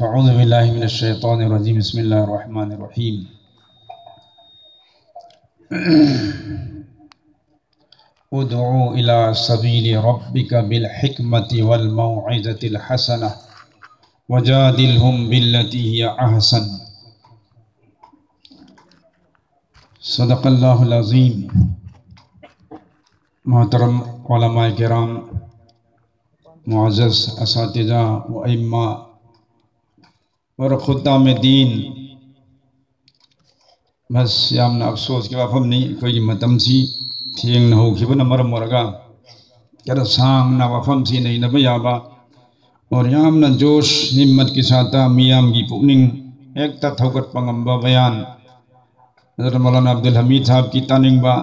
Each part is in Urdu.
فاعوذ باللہ من الشیطان الرجیم بسم اللہ الرحمن الرحیم ادعو الى سبیل ربک بالحکمت والموعظة الحسنہ وجادلہم باللتی ہی احسن صدق اللہ العظیم محترم علماء کرام، معزز اساتذہ و ائمہ اور خدام دین۔ بس یامنا افسوس کے وفمنی کوئی متمسی تھینگ نہ ہوگی مرم ورگا کر سانگنا وفمسی نہیں نبا یابا اور یامنا جوش، ہمت کی ساتھا میام کی پکننگ ایک تا تھوکت پنگمبا بیان۔ حضرت مولانا عبدالحمید صاحب کی تاننگ با۔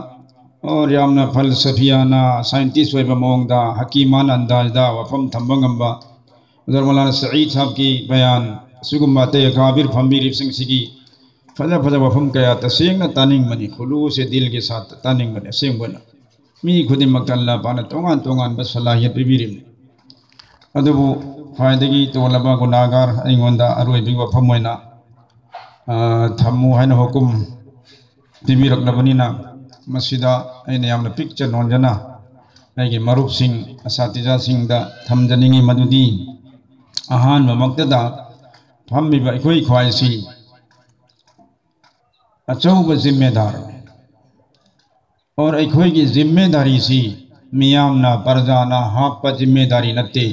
اور یامنا فلسفیانہ سائنٹس ویبا مونگ دا حکیمان انداز دا، وفم تھمبنگمبا حضرت مولانا سعید صاحب کی بیان۔ سگم باتیں اکابر فمبیر افسنگ سگی فضا فضا وفم کیا تسینگ تاننگ منی خلوص دل کے ساتھ تاننگ منی سینگ بنا می خود مکتا اللہ پانا تونگان تونگان بس صلاحیت بیبیرم ادبو فائدگی تو طولبا گناہگار اینگوندا اروی بی وفم وینا تھمو ہے حکم بیبی رکھنبنینا مسجدہ اینا یامنا پکچر نونجنا ایگی مروب سنگ اساتذہ سنگ دا تھمجنینگی مدودی اہان ممکتدہ ꯐꯝꯃꯤꯕ ꯑꯩꯈꯣꯏ اچھو اچھوب ذمہ دار اور ایک ہوئی کی ذمہ داری سی میام نہ پرزا نہ ہاں پا ذمہ داری نتے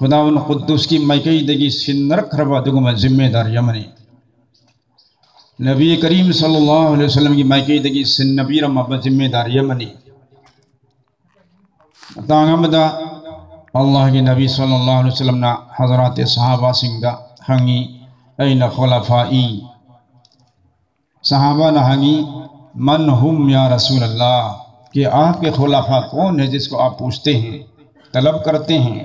خدا ان قدس کی مائکی دگی سنرک ربا دگم ذمہ دار یمنی نبی کریم صلی اللہ علیہ وسلم کی مائکی دگی سن نبی رما پا ذمہ دار یمنی دا اللہ کی نبی صلی اللہ علیہ وسلم نا حضرات صحابہ سنگہ ہنگی این خلفائی صحابہ نہ ہنگی من ہم یا رسول اللہ کہ آپ کے خلفاء کون ہے جس کو آپ پوچھتے ہیں، طلب کرتے ہیں؟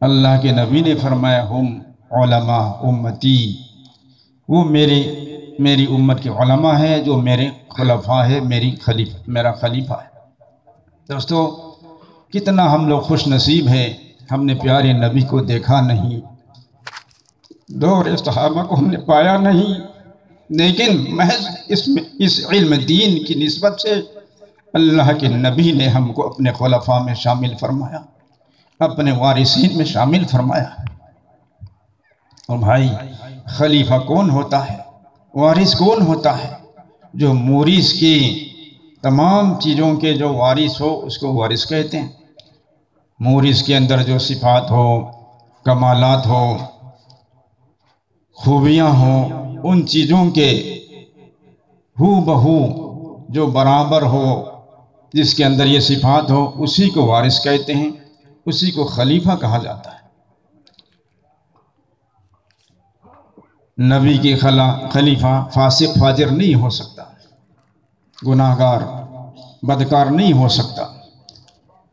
اللہ کے نبی نے فرمایا، ہم علماء امتی. وہ میرے، میری امت کے علماء ہے جو میرے خلفاء ہے میری خلیف میرا خلیفہ ہے۔ دوستو، کتنا ہم لوگ خوش نصیب ہیں، ہم نے پیارے نبی کو دیکھا نہیں۔ دور صحابہ کو ہم نے پایا نہیں۔ لیکن محض اس اس علم دین کی نسبت سے اللہ کے نبی نے ہم کو اپنے خلفاء میں شامل فرمایا، اپنے وارثین میں شامل فرمایا۔ اور بھائی، خلیفہ کون ہوتا ہے؟ وارث کون ہوتا ہے؟ جو موریث کی تمام چیزوں کے جو وارث ہو، اس کو وارث کہتے ہیں۔ موریث کے اندر جو صفات ہو، کمالات ہو خوبیاں ہوں، ان چیزوں کے ہو بہو جو برابر ہو، جس کے اندر یہ صفات ہو، اسی کو وارث کہتے ہیں، اسی کو خلیفہ کہا جاتا ہے۔ نبی کی خلا، خلیفہ فاسق، فاجر نہیں ہو سکتا۔ گناہ گار بدکار نہیں ہو سکتا۔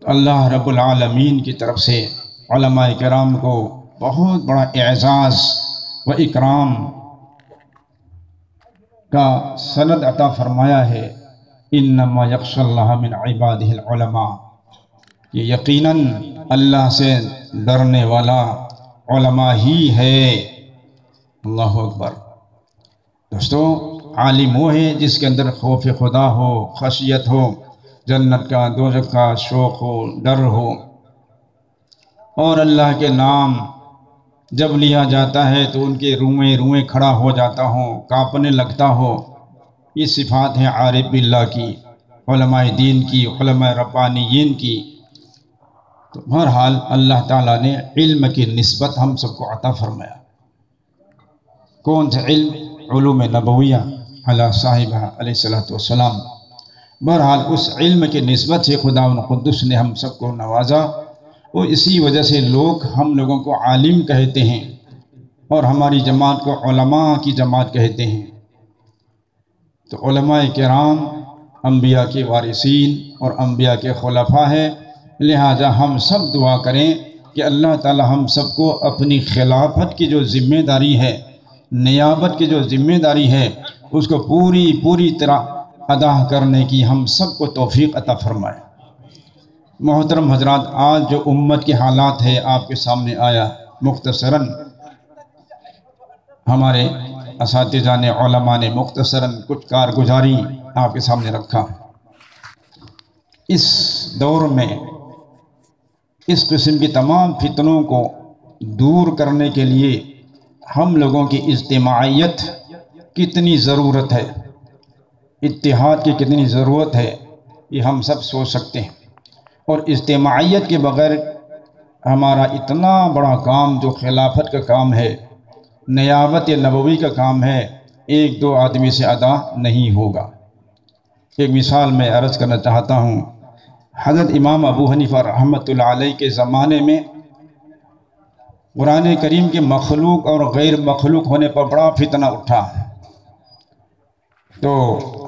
اللہ رب العالمین کی طرف سے علماء کرام کو بہت بڑا اعزاز و اکرام کا سند عطا فرمایا ہے، انما یخش اللہ من عبادہ العلماء۔ یہ یقیناً اللہ سے ڈرنے والا علماء ہی ہے۔ اللہ اکبر۔ دوستو، عالم وہ ہے جس کے اندر خوف خدا ہو، خشیت ہو، جنت کا دوزک کا شوق ہو، ڈر ہو۔ اور اللہ کے نام جب لیا جاتا ہے تو ان کے روئیں روئیں کھڑا ہو جاتا ہوں کانپنے لگتا ہو یہ صفات ہیں عارف اللہ کی، علماء دین کی، علماء ربانیین کی۔ تو بہرحال اللہ تعالیٰ نے علم کی نسبت ہم سب کو عطا فرمایا۔ کون سا علم؟ علوم نبویہ علیہ صاحبہ علیہ السلام بہرحال اس علم کی نسبت سے خدا قدس نے ہم سب کو نوازا۔ وہ اسی وجہ سے لوگ ہم لوگوں کو عالم کہتے ہیں اور ہماری جماعت کو علماء کی جماعت کہتے ہیں۔ تو علماء کرام، انبیاء کے وارثین اور انبیاء کے خلفاء ہیں، لہٰذا ہم سب دعا کریں کہ اللہ تعالی ہم سب کو اپنی خلافت کی جو ذمہ داری ہے، نیابت کی جو ذمہ داری ہے، اس کو پوری پوری طرح ادا کرنے کی ہم سب کو توفیق عطا فرمائے۔ محترم حضرات، آج جو امت کے حالات ہے آپ کے سامنے آیا مختصراً، ہمارے اساتذہ نے، علماء نے مختصراً کچھ کارگزاری آپ کے سامنے رکھا۔ اس دور میں اس قسم کی تمام فتنوں کو دور کرنے کے لیے ہم لوگوں کی اجتماعیت کتنی ضرورت ہے، اتحاد کی کتنی ضرورت ہے، یہ ہم سب سوچ سکتے ہیں۔ اور اجتماعیت کے بغیر ہمارا اتنا بڑا کام جو خلافت کا کام ہے، نیابت نبوی کا کام ہے، ایک دو آدمی سے ادا نہیں ہوگا۔ ایک مثال میں عرض کرنا چاہتا ہوں، حضرت امام ابو حنیفہ رحمۃ اللہ علیہ کے زمانے میں قرآن کریم کے مخلوق اور غیر مخلوق ہونے پر بڑا فتنہ اٹھا۔ تو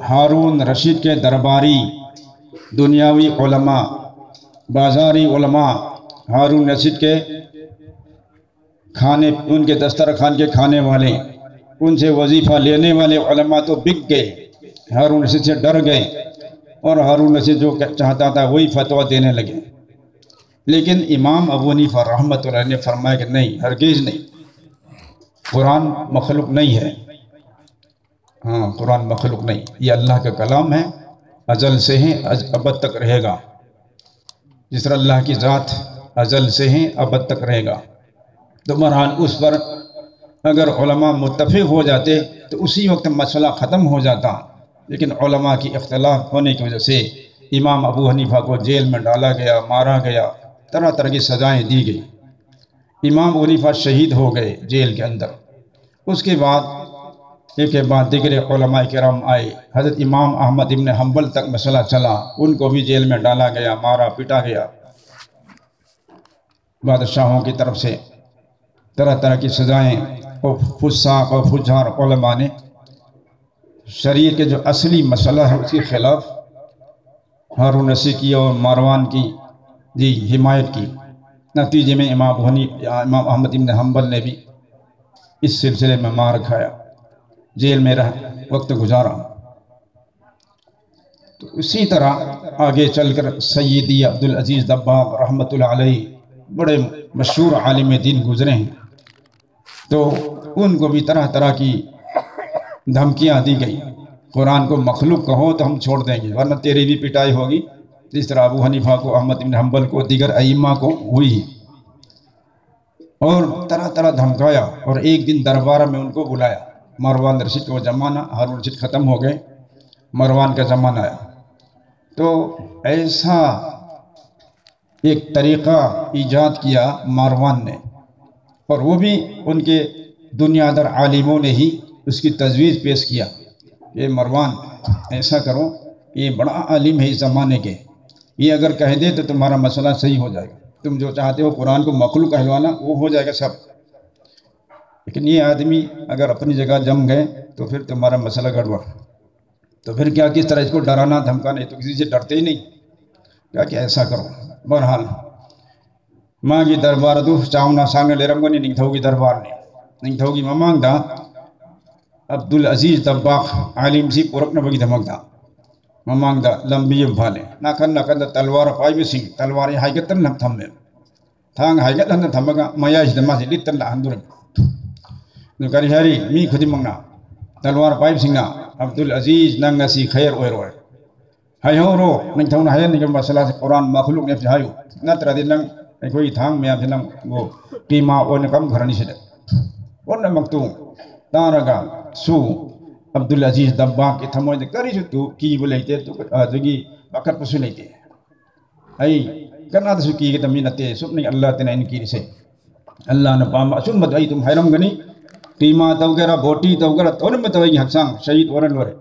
ہارون رشید کے درباری دنیاوی علماء بازاری علماء ہارون رشید کے کھانے، ان کے دسترخوان کے کھانے والے، ان سے وظیفہ لینے والے علماء تو بک گئے۔ ہارون رشید سے ڈر گئے اور ہارون رشید جو چاہتا تھا وہی فتویٰ دینے لگے۔ لیکن امام ابو حنیفہ رحمۃ اللہ نے فرمایا کہ نہیں، ہرگز نہیں۔ قرآن مخلوق نہیں ہے۔ ہاں قرآن مخلوق نہیں۔ یہ اللہ کا کلام ہے، ازل سے ہیں ابد تک رہے گا۔ جس طرح اللہ کی ذات ازل سے ہیں ابد تک رہے گا۔ تو مرحال اس پر اگر علماء متفق ہو جاتے تو اسی وقت مسئلہ ختم ہو جاتا۔ لیکن علماء کی اختلاف ہونے کی وجہ سے امام ابو حنیفہ کو جیل میں ڈالا گیا، مارا گیا، طرح طرح کی سزائیں دی گئی۔ امام ابو حنیفہ شہید ہو گئے جیل کے اندر۔ اس کے بعد ایک کے بعد دیگر علماء کرام آئے۔ حضرت امام احمد ابن حنبل تک مسئلہ چلا۔ ان کو بھی جیل میں ڈالا گیا، مارا پٹا گیا۔ بادشاہوں کی طرف سے طرح طرح کی سزائیں۔ اور فساق اور فجار علماء نے شریعت کے جو اصلی مسئلہ ہے، اس کے خلاف ہارون نسی کی اور ماروان کی جی حمایت کی۔ نتیجے میں امام حنی امام احمد ابن حنبل نے بھی اس سلسلے میں مار کھایا۔ جیل میں رہ، وقت گزارا۔ تو اسی طرح آگے چل کر سیدی عبدالعزیز دباغ رحمۃ اللہ علیہ بڑے مشہور عالم دین گزرے ہیں۔ تو ان کو بھی طرح طرح کی دھمکیاں دی گئی قرآن کو مخلوق کہو تو ہم چھوڑ دیں گے، ورنہ تیری بھی پٹائی ہوگی۔ جس طرح ابو حنیفہ کو، احمد بن حنبل کو دیگر ائمہ کو ہوئی۔ اور طرح طرح دھمکایا اور ایک دن دربارہ میں ان کو بلایا۔ مروان رشید کا وہ زمانہ، ہارون رشید ختم ہو گئے، مروان کا زمانہ آیا تو ایسا ایک طریقہ ایجاد کیا مروان نے، اور وہ بھی ان کے دنیا در عالموں نے ہی اس کی تجویز پیش کیا کہ مروان، ایسا کرو، یہ بڑا عالم ہے اس زمانے کے۔ یہ اگر کہہ دے تو تمہارا مسئلہ صحیح ہو جائے گا۔ تم جو چاہتے ہو قرآن کو مخلوق کہلوانا، وہ ہو جائے گا سب۔ لیکن یہ آدمی اگر اپنی جگہ جم گئے تو پھر تمہارا مسئلہ گڑبڑ۔ تو پھر کیا کس طرح اس کو ڈرانا دھمکانا تو کسی سے ڈرتے ہی نہیں۔ کیا کہ ایسا کرو۔ بہرحال ماں کی دربار دو چاونا سانگے لے رنگو نہیں ننگتھو کی دربار نے ننگتھو کی ممانگ دا۔ عبدالعزیز دباق عالم سی پورکنا بگی دھمک دا۔ ممانگ دا، لمبی بھالے ناکن ناکن دا تلوار پائی بھی سنگ تلواری حیگتن لم تھمے۔ تھانگ حیگتن تھمگا میاش دماسی لیتن لہندور لہندر کری ہری می خودی منگنا تلوار پائپ سنگنا عبدالعزیز ننگسی خیر اویر اویر ہائیو رو ننگ تھونا ہے نگر مسئلہ سے قرآن مخلوق نے ہائیو نترا دی ننگ کوئی تھانگ میں آپ ننگ وہ قیمہ اونے کم گھرانی سے ورنہ مکتو تارگا سو عبدالعزیز دباق کی تھموئی دے کری جو تو کی بلیتے تو جگی بکر پسو لیتے ای کرنا دسو کی کہ تمینتے سب اللہ تینا انکی سے اللہ نے پاما سن مدعی تم حیرم گنی قیمہ توگرہ بوٹی توگرہ تو میں حقسان شہید ورن ورے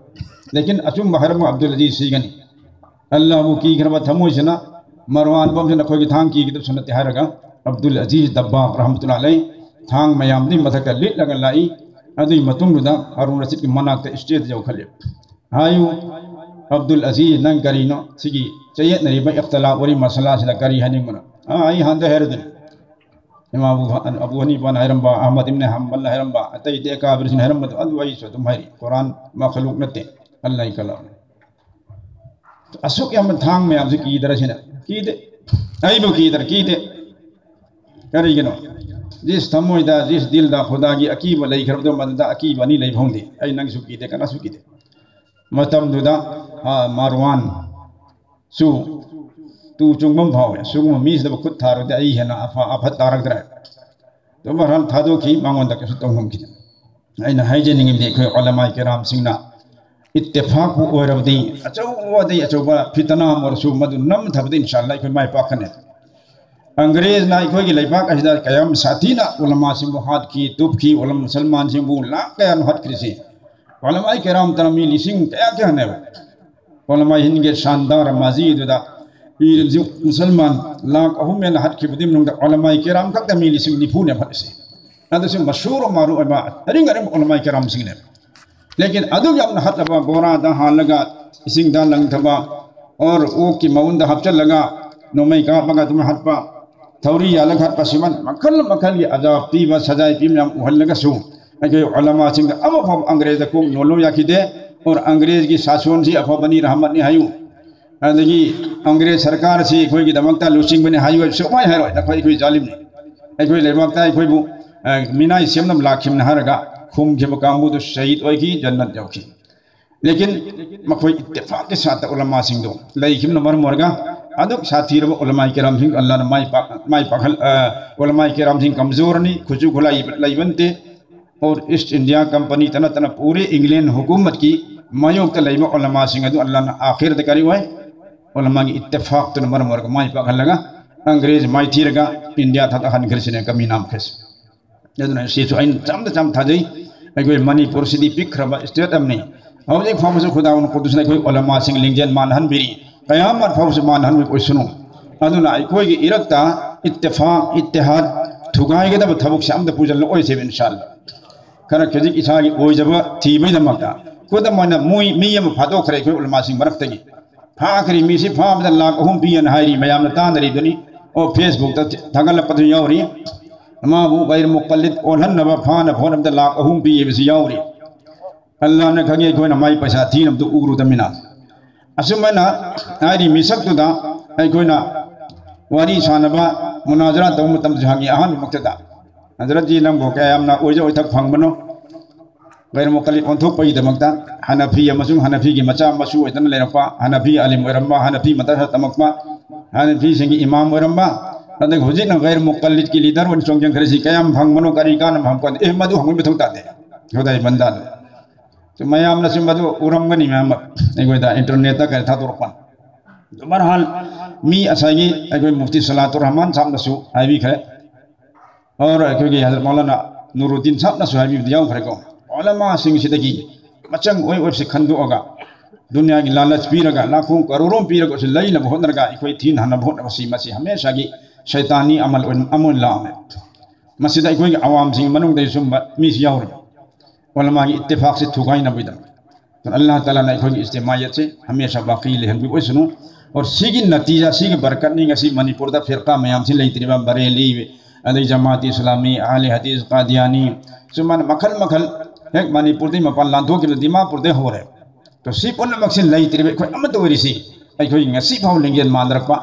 لیکن اچھم محرم عبدالعزیز سیگنی اللہ وہ کی گھر بات ہموئی سنا مروان بم سنا کوئی تھانگ کی کتب سنت ہے عبدالعزیز دباق رحمت اللہ علیہ تھانگ میام دی مدھکا لیت لگا لائی ادھی متنگ دا حرون رسید کی مناک تا اسٹیت جو کھلے ہائیو عبدالعزیز ننگ کرینو سگی چیت نریبا اختلاف وری مسئلہ سلا کری ہنی منا آئی ہاں دے حیر دن امام ابو حنیفہ نہرم با، احمد ابن حنبل نہرم با اتائی دے کابر سے نہرم با ادو آئی سو تمہاری، قرآن مخلوق نتے، اللہ ہی کلام۔ تو اسو کہ ہم تھانگ میں آپ سے کی در سینا کی دے؟ آئی کی در، کی دے؟ کری گنو جس تھموئی دا، جس دل دا خدا کی عقیب لئی کرب دو مدد دا عقیب نہیں لئی بھون دی ای ننگ سو کی دے، کنا سو کی دے۔ متم دو دا ماروان۔ سو تو چنگ بم بھاو ہے سو گم میز دا بکت تھارو دے ای ہے نا افت تارک در تو برحال تھا دو کی مانگون دا کسو ہم کی دے ای نا ہائی جنگی دے کوئی علماء کرام سنگنا اتفاق کو اوہ رب دی اچھو وہ دی اچھو با فتنہ نم تھا انشاءاللہ کوئی مائی انگریز نا کوئی کی لائباک اجدار قیام ساتھی نا علماء سے محاد کی توب کی علماء مسلمان سے بول لا قیام حد کرسی علماء کرام ترمی لسنگ کیا کیا ہے علماء ہند کے شاندار مزید دا مسلمان لاکھ اہم میں حد کی بدیم نوں علماء کرام کا تمی لسنگ نپو نے بھر سے ادو سے مشہور و ابا رنگ رنگ علماء کرام سنگ نے لیکن ادو جب حد ابا گورا دا ہاں لگا سنگ دا لنگ تھبا اور او کی مون دا حفچل لگا نومئی کا بگا تمہیں حد پا تھوری یا لگا حد پا سیمن مکل مکل یہ عذاب تیبا سجائے پیم نام اوہل لگا سو اگر علماء سنگ دا اما فا انگریز دا کون نولو یا کی دے اور انگریز کی ساسون سی افا بنی رحمت نے ہائیو ادگی انگریز سرکار سی کوئی کی دمکتا لوسنگ بنی ہائیو سو مائی ہے روئی نکوئی کوئی ظالم نہیں کوئی لیمکتا ہے کوئی بو مینائی سیمنم لاکھیم نہارگا کھوم کے مقامو تو شہید ہوئی کی جنت جو کی لیکن مکوئی اتفاق کے ساتھ علماء سنگ دو لیکن نمبر مرگا ساتھی علماء کرام سنگ اللہ نے پاکھل علماء کرام سنگ کمزور نہیں کھلائی لائی بنتے اور ایسٹ انڈیا کمپنی تنا تنا پورے انگلینڈ حکومت کی مایوک تلائیب علماء سنگ دو اللہ نے آخر دکاری ہوئے علماء کی اتفاق تو نمبر مرگا مائی پاکھل لگا انگریز مائی تھی رگا انڈیا تھا تھا گھر سے کمی نام کھس یادنا سیسو این چم دا چم تھا جائی ایک منی پور سیدی پک ربا اسٹیٹ امنی ہم ایک فاہم سے خدا ان قدس نے کوئی علماء سنگ لنگجن مانہن بیری قیامت فاہم سے مانہن بھی کوئی سنو ادنا کوئی کی ارکتا اتفاق اتحاد تھگائے گے تب تھبک سے امد پوجن لیے سے انشاءاللہ کرا کجک اسا کی اوئی جب تھی میں دمکتا کوئی دم مانا موئی میم پھاتو کرے کوئی علماء سنگ مرکتا گی پھاکری می سی پھام دن لاک اہم پین ہائری میام نتان دری دنی او فیس بک تا تھگل پتو یوری ما بو غیر مقلد اولن نبا اہم پی بسی یوری اللہ نے کھگے کوئی نمائی پیسا تین اب تو اگرو دمینا اسو میں نا آئری میسک تو دا اے کوئی نا واری سانبا مناظرہ تو متم جہانگی آہان مقتدا حضرت جی نمبو کہ امنا اوجا اوی تک پھنگ بنو غیر مقلد انتوک پئی دمکتا حنفی مسلم، حنفی کی مچا مسو اتنا لے رفا علم ورمبا حنفی مدرسہ تمکما حنفی سنگی امام ورمبا ادھک حجین غیر مقلد کی لیدر ون چونگ جنگ خریسی قیام پھنگ بنو کاری کانم ہم کون احمدو ہم بھی تھوکتا دے۔ خدای بندہ دے۔ تو میں آم نسیم بدو اورم گنی میں آم۔ ایک ویدہ انٹرنیتا کرے تھا تو رکھوان تو برحال می اسائی، ایک ویدہ مفتی صلی الرحمن صاحب نسو آئی بھی کھرے اور ایک حضرت مولانا نور الدین صاحب نسو آئی بھی دیاؤں کھرے کو علماء سنگ سیدگی مچنگ اوئی اوئی سے کھندو آگا دنیا کی لالچ پی رگا لاکھوں کروڑوں پی رگا اسے لئی نبہت نرگا ایک ویدہ تین ہاں نبہت نبسی مسی ہمیشہ کی شیطانی عمل امن اللہ آمد مسجد ایک ویدہ عوام سنگ منوں دے سنبا میس یاور علماء کی اتفاق سے تھوکائی نہ بیدن تو اللہ تعالیٰ نے کوئی اجتماعیت سے ہمیشہ باقی لہن بھی کوئی سنو اور سیگی نتیجہ سیگی برکت نہیں گسی منی پور دا فرقہ میام سے لئی تریبا بریلی علی جماعت اسلامی اہل حدیث قادیانی سمان مکھل مکھل ایک منی پور دی مپان لاندھو کے دیما پور ہو رہے تو سیپ ان مقصد لئی تریبا کوئی امد ہوئی سی کوئی نسی پاو لنگی مان رکھا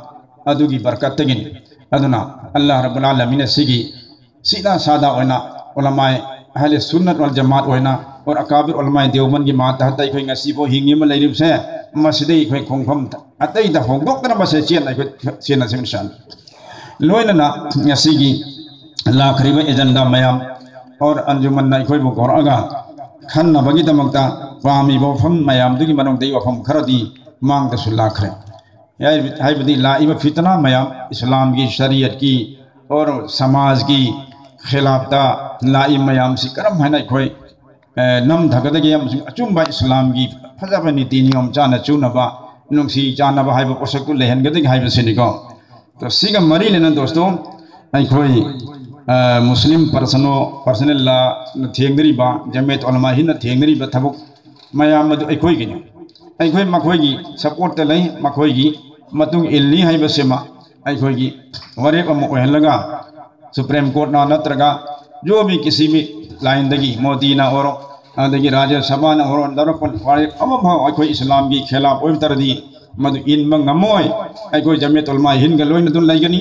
ادو کی برکت تگنی ادنا اللہ رب العالمین سیگی سیدھا سادہ ہونا علماء اہل سنت والجماعت ہوئینا اور اکابر علماء دیوبند کی ماتحت کوئی نصیب و ہنگی میں لیرب سے مسجدی کوئی کھنگفم اتائی دا ہوں دوک تنبا سے چین کوئی چین نصیب انشاءاللہ لوئننا نصیگی اللہ قریب ایجندہ میام اور انجمن نائی کوئی بکور اگا کھن نبگی دمکتا، وامی بوفم میام دوگی منوں دی وفم کھردی مانگ دسو اللہ کرے یا بدی لائب فتنہ میام، اسلام کی، شریعت کی اور سماج کی خلاف دا لائی میام سی کرم ہے نا کوئی نم دھگد گیا اچوم با اسلام کی فضا با نیتی نیوم چانا چونا با نوک سی چانا با ہائی با پوسکو لہن گدے گی ہائی با سینی تو سیگا مری لینا دوستو ای کوئی مسلم پرسنو پرسن اللہ تھینگری با جمعیت علماء ہی نا تھینگری با تھبک میام دو ای کوئی گی ای کوئی مکوئی گی سپورٹ تلئی مکوئی گی متنگ اللی ہائی با سیما ای کوئی گی وریب امو اوہن لگا سپریم کورٹ نہ نترگا جو بھی کسی بھی لائندگی موتی نہ اور آدھگی راجہ سبا نہ اور درپن فارق ام بھاو کوئی اسلام کی خلاف اوی تر دی مدو ان منگ موئی اے کوئی جمعیت علماء ہن گلوئی ندن لائی گنی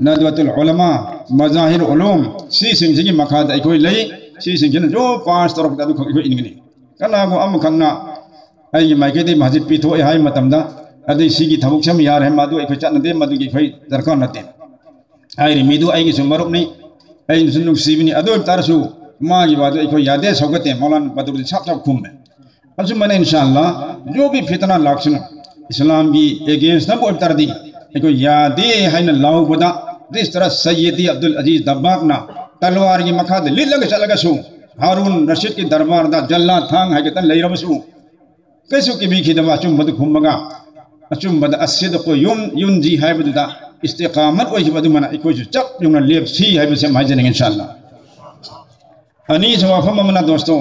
ندوات العلماء مظاہر علوم سی سنگ سنگی ند اولما مزاحر اول سے ایک پاس توری کنا گا مائک پیٹو ادائیگی تبک سے ہم یا چتن دے مختلف درکار نتے آسنی اب نبی نہیں ادھر سے معیو یاد سو گے مولا سب چاؤ کمے اصم ان شاء انشاءاللہ جو بھی فیطنا لاسن اسلام کی ایگینس یادے ہوتا ایک دے بدا جس طرح سیدی عبدالعزیز دباغنا تلوار یہ مکھا دے لگ چلگ سوں۔ ہارون رشید کی دربار دا جلا تھانگ ہے کہ تن لئی رمسوں کیسو کی بیکھی دبا چمبد کھمگا چمبد اسید کو یون یون جی ہے بدو دا استقامت ویش بدو منا اكو چق یون لیب سی ہے بسے ما جن انشاءاللہ۔ انی جواب ممنا دوستو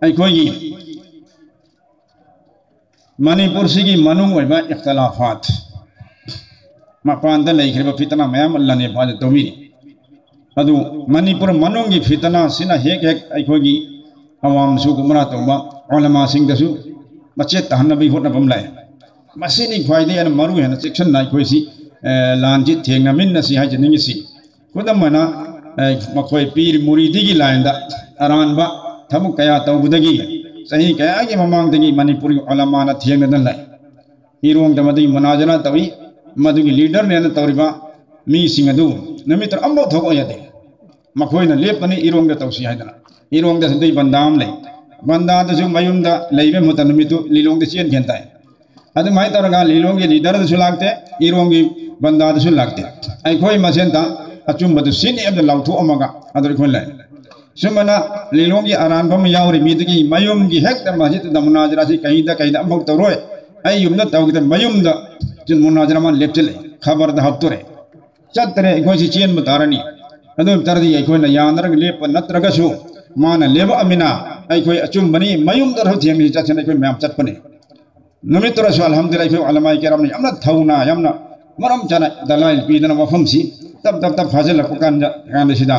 اكو یہ منی پور سی کی منو اختلافات۔ مپاندہ لئی خریبہ فتنہ میام اللہ نے حفاظت تومیری ادو منی پر منوں گی فتنہ سنا ہیک ہیک ایک ہوئی گی عوام سو گمراہ توبہ علماء سنگ دسو بچے تہن نبی ہونا پم لائے مسی نہیں کھوائی دے ان مرو ہے نا سیکشن نائی کھوئی سی لان تھیگنا من نسی ہائی جنگ سی خودم منا مکھوئی پیر مریدی گی لائن دا اران با تھم کیا توبدگی صحیح کیا کہ ممانگ دگی منی پوری علماء نا تھیگنا دن لائے ہیرونگ دمدی مناجرہ توی مدوگی لیڈر نے توربا می سنگ ادو نمیتر امبو تھوکو یادے مکھوئن لیپنی ایرونگ دا توسی ہائدنا ایرونگ دا سدی بندام لے بندا دسو میوم دا لیبے مت نمیتو لیلونگ دا چین گھنتا ہے ادم ہائی تورگا لیلونگ گی لیڈر دسو لاگتے ایرونگ گی بندا دسو لاگتے ائی کھوئی مسین تا اچوم بدو سین ایم دا لاوتھو امگا ادر کھون لے سمنا لیلونگ گی اران بم یاوری میدگی میوم گی ہک دا مسجد دا مناجرہ سی کہیں دا کہیں دا امبو توروئے أيوم دا تاوكتا ميوم دا جن مناظرة ما لب چلے خبر دا حطورے چترے کوئی سی چین متارنی ادو تردی اي کوئی نيان رنگ لب نترگسو مانا لب امنا اي کوئی اچم بني ميوم دا رہو تھیمی چاچن اي کوئی میام چت بني نمت رسو الحمدللہ اي کوئی علماء کرام نے تھونا یمنا مرم چانا دلائل پیدنا وفم سی تب تب تب فاضل لکو کان جا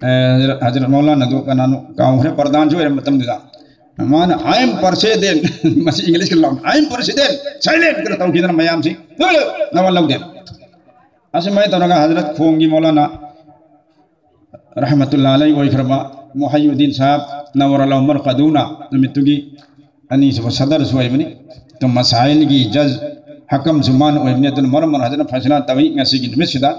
حضرت مولانا کو کہنا نو کہا ہوں پردان جو ہے مطم دیدا مانا آئیم پرشے دین مسیح انگلیس کے لاؤں آئیم پرشے دین چھائلے کر توقید نا میام سی دولو نو اللہ دین اسے میں تنگا حضرت خونگی مولانا رحمت اللہ علیہ وآلہ وآلہ محی الدین صاحب نور اللہ عمر قدونا نمیتو کی انیس و صدر سوائی بنی تو مسائل کی جز حکم زمان و ابنیت المرمر حضرت فیصلہ توئی نسی کی نمیت شدہ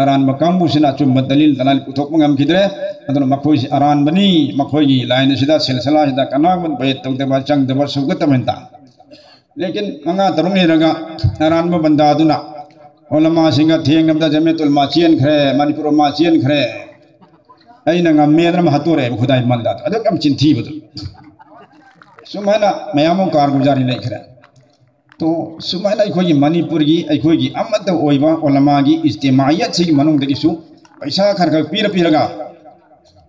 aran makam musina cuma dalil dalil utop mangam kidre. Adun makhoi aran bani makhoi line sida silsila sida kanak mun bayat tuk deba cang deba sugat menta lekin manga tarung ni raga aran ma banda aduna ulama singa thieng namda jame tul machien khre manipur machien khre ai nanga medra hatore khudai manda adakam chinthi bud sumana mayamo kar gujari nai khre تو سمعنا ایک ہوئی منی پورگی اکوئی امت با علماء گی اجتماعیت سے گی منوں دے سو پیسہ کھر کھر پیر پیر گا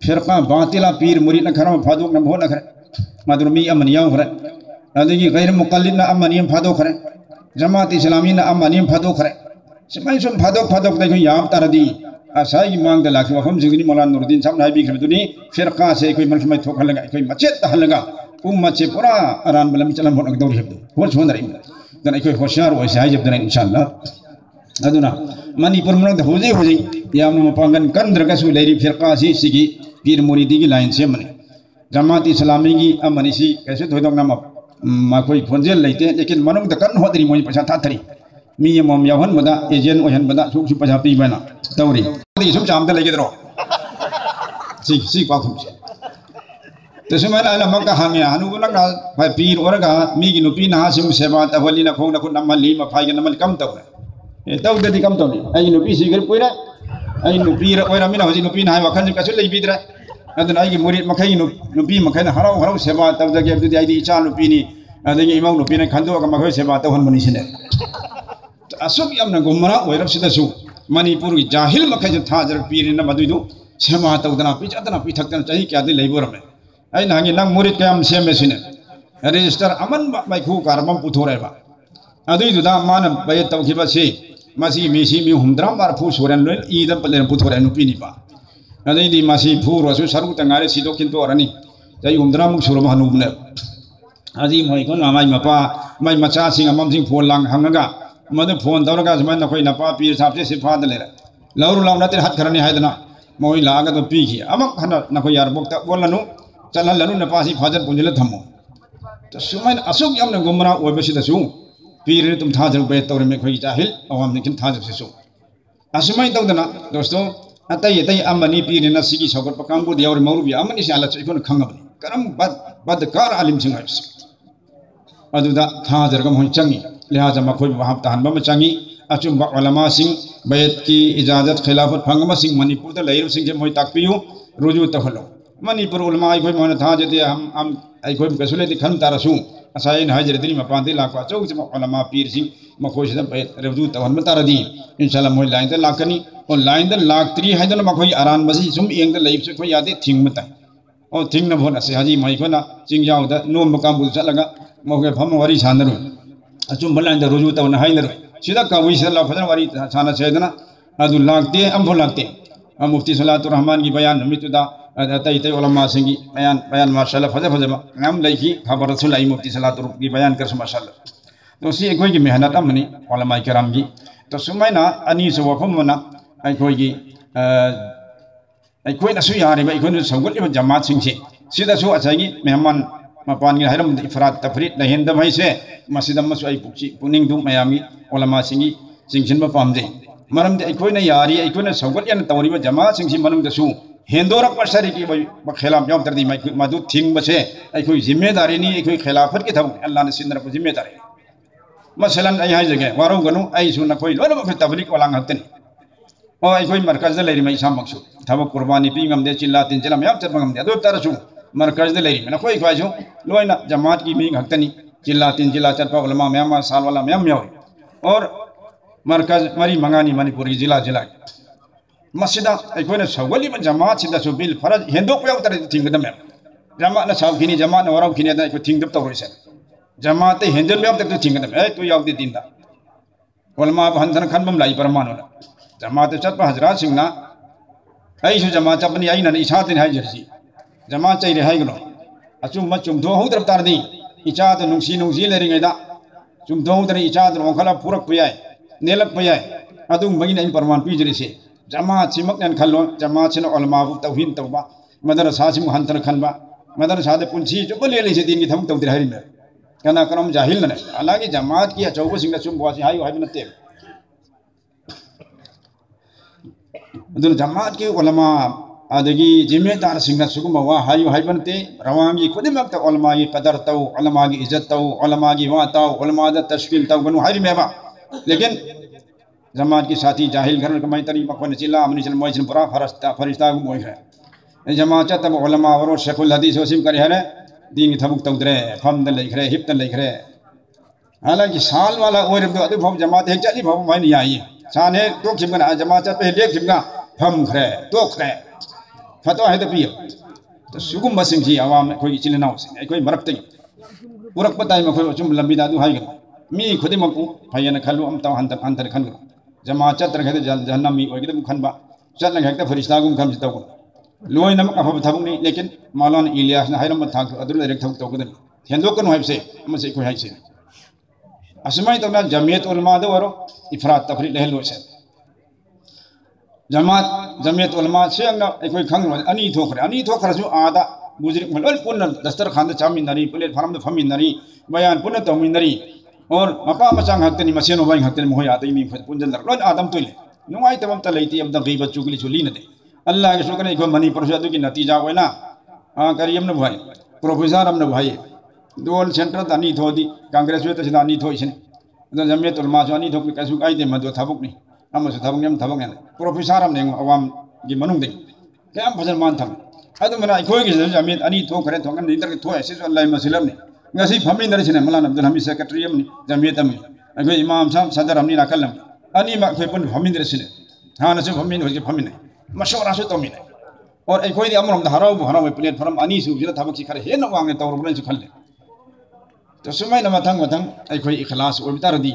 فرقہ باطلا پیر مرید نہ کھرم فادوک نہ بھو نہ کھرے مدرمی امن یاو کھرے گی غیر مقلد نہ امن فادو کھرے جماعت اسلامی نہ امن فادو کھرے سمائی سن فادوک فادوک دے کوئی یاب تر دی اسا یہ مانگ دے لاکھ وفم جگنی مولانا نور الدین صاحب نے بھی کھر دونی فرقہ سے کوئی منکھ میں تھوک لگا کوئی مچے تہ لگا امت سے پورا اران بلمی چلم ہون اگدور شبدو ہوش ہون درائم دن ایک ہوشیار ہوئی سے آئی جب دنائن انشاءاللہ ادونا منی پر منگ ہوزی ہوزی یا امنا مپانگن کندر کسو لیری فرقہ سی سی کی پیر موریدی کی لائن سے منی جماعت اسلامی کی امنی سی کیسے دھوئی دوگ نام ما کوئی فنزل لیتے ہیں لیکن منگ دکن ہو دری موی پچھا تھا تھری می یہ موم ہون بدا ایجین اوہن بدا سوک سو پچھا پی بینا توری سوک چامتے لگے درو سیکھ سیکھ پاکھوں سے di sum cham da lege dro si si kwa khum تسمعنا أنا ما كهانيا هنو بنا كا بير أورا ميجي نبي نهاسم سبعة تولي نكون نكون نمال لي ما فايك نمال كم تقول تاو ددي كم تقول أي نبي سيجر بويرا أي نبي أورا منا هذي نبي نهاي وكان كسر لي بيدرا أدنى أي مريد مكاي نبي مكاي نهارو هارو سبعة تاو دكيا بدي أي دي إيشان نبي ني أدنى إمام نبي نخندو كم مكاي سبعة تاو هن مني سنة أسوق يامنا غمرا ويرب سيدا سو منipur gi jahil makai jo tha jar pirin na madu do sema ta udana pi jatana pi thaktan chahi kya de leibor me ai nangi nang murid kam sem mesine register aman ba mai khu karma puthore ba Adui du da man bayat tau tawki si masi mi si mi humdram dram bar phu soren le i dam palen puthore nu pini ba adai di masi phu ro su saru ta ngare si do kin to rani dai hum ne adi mai kon ma mapa mai macha sing amam sing phone lang hangga. Madu phone dor ga sma nakoi napa na pa lah, pi sa pse si pha dale lauru launa te hat kharani hai da na moi laga to pi ki amak hana nakoi yar bokta bolanu بول لنو چل لنو نپا سی فاجر پنجل تھمو تو سمائن اسوک یم نے گمرا وہ بسی دسو پیر نے تم تھا جن پہ تور میں کوئی جاہل عوام نے کن تھا جب سے سو اسمائن تو دنا دوستو اتے تے امنی پیر نے سگی سوگر پکام بو دیور مورو بھی امنی سے اللہ چ کون کھنگ بنی کرم بد بد کار تھا علماء سنگ منی پور تے لہیر سنگ سے موئی تکپیو رجوع تخلو منی پور علماء کوئی مونا تھا جتے ہم ہم ای کوئی کسولے دی کھن تارسو اسائن حاضر دنی مپان دی لاکو چوک سے علماء پیر سنگ مکھوئی سے بیت رجوع تخن متار دی انشاءاللہ موئی لائن تے لاکنی اور لائن تے لاک تری ہے دن مکھوئی اران بسی سم اینگ تے لائف سے کوئی یادے تھنگ متا اور تھنگ نہ بھونا سے حاجی مائی کو نا چنگ جاؤ دا نو مقام بول چلا گا موکے پھم وری تئی تئی علماء سنگی بیان بیان ماشاء اللہ فضا فضا ہم کی خبر رسول آئی مفتی صلاح ترک کی بیان کرس ماشاء اللہ تو اسی ایک ہوئی کی محنت امنی علماء کرام کی تو سمائنا انیس سے وفم منا ایک کی ایک ہوئی نسو یاری با ایک سوگل جماعت سنگ سے سیدہ سو اچھا گی مہمان مپان کی حرم افراد تفرید لہین دمائی سے مسجد مسو ای پوچی پوننگ دو میامی علماء سنگی سنگ سن با پام دے مرم دے ایک ہوئی نہ یاری ایک کوئی نہ سوگل با جماعت سنگ سے مرم دسو ہندورپشری خلاف جو تردی مدو تھنگ بچے ایک ایکوئی ذمہ داری نہیں ایک ایکوئی خلافت کی تھا اللہ نے سندر کو ذمہ داری مثلا ای ہائی جگہ واروں گنوں ایسو نہ کوئی لولو نبا تبلیغ والا اور ایک ایکوئی مرکز دے لیری میں ایسا مقصو تھا وہ قربانی پی گم دے چلا تین چلا میں تر مگم دے دو تر سو مرکز دے لیری میں نہ کوئی کوئی سو لوئی نہ جماعت کی میں نہیں چلا تین چلا چر پا علماء میں سال والا میں امیہ ہوئی اور مرکز مری منگانی منی پوری جلا جلا گیا مسجدہ ایک نے سوگلی من جماعت سیدہ سو بیل فرض ہندو کو یاو ترے تینگ دم جماعت نہ ساو کینی جماعت نہ وراو کینی دا ایک تینگ دم تو روی سن جماعت ہندو میاو تک تو تینگ دم اے تو یاو دی دین دا علماء بہندن کھن بم لائی جماعتمک کھلو جماعت علماء توہین تب مدرسہ سے ہنتر کھنب مدرسہ دے پنچی جو چوب لے سے دین کی تھم تودر ہے کنا کرم جاہل نے حالانکہ جماعت کی اچوب سنگ چم واسی ہائیو ہائیو نتے دن جماعت کی علماء ادگی ذمہ دار سنگ سگم وا ہائیو ہائیو نتے روانگی خودمک علماء کی قدر تو علماء کی عزت تو علماء کی وا تو علماء دا تشکیل تو ہائی میں با لیکن زمان کی ساتھی جاہل گھر کمائی تری مکو نچلا امنی چل موئی برا فرشتہ فرشتہ کو موئی ہے۔ جما چا تب علماء ورو شیخ الحدیث وسیم کرے ہرے دین تھبک تودرے، فم دل لکھ رہے ہپ دل لکھ رہے حالانکہ سال والا اور دو ادو بھم جماعت ہے چلی بھم بھائی نہیں آئی سان ہے تو کھم گنا، جماعت پہ لیک کھم گا فم کھرے تو کھرے فتوا ہے تو پیو تو سکم بسنگ جی عوام میں کوئی چلنا ہو سکے، کوئی مرپ تے پورک پتہ ہے میں کوئی چم لمبی دادو ہائی ہے گنا۔ می خودی مکو پھائی نے کھلو، ہم تو ہن ہن کھن گنا۔ جماعة جہنم جہنمی ہوئی گدم کھنبا چترنگے تے فرشتہ گم کھم جتو لوئی نمک افب تھبنگ نہیں لیکن مولانا الیاس نے حیرم تھا ادر لیرک تھو تو گدن ہندو کن ہوئی سے ہم سے کوئی ہے سے اسمائی تو جمعیت علماء دو ورو افراد تفریق لہل ہوئی سے جماعت جمعیت علماء سے انگا کوئی کھنگ روز انی تھوکھرے انی تھوکھرے جو آدھا بوزرک ملول پنن دستر خان چامین نری پلیٹ فارم دے فمین نری بیان پنن تومین نری اور مپا مچا نہیں مسین ہاتھ ہاتنے مہوئی آدھائی میں خود پنجن در لون آدم توئی لے نوائے تب امتا لیتی اب دغیب چوکلی چلی نہ دے اللہ کے شکر ایک منی پر کی نتیجہ ہوئے نا ہاں کری ہم نے بھائی پروفیسر ہم نے بھائی دول سینٹر تا نہیں تھو دی کانگریس ہوئے تسدا نہیں تھو اس نے ادھر جمعیت علماء سو نہیں تھو کیسو کائی دے مدو تھبک نہیں ہم سے تھبک ہم تھبک نہیں پروفیسر ہم نے عوام کی منوں دے کہ ہم مان منا جمعیت انی تھو کرے تھو نہیں تھو ایسے اللہ مسلم نے ngasi phami dari sini malan abdul hamid secretary amni jamiyat amni agoi imam sam sadar amni nakal amni ani ma khoi pun phami dari sini ha na se phami hoje phami nai mashawara se to mi nai اور ایک کوئی امر ہم ہراو ہراو پلیٹ فارم انی سو جنا تھبک کھرے ہے نہ وانگ تور بنے سو کھلے تو سمے نہ متھنگ متھنگ ایک کوئی اخلاص او بتار دی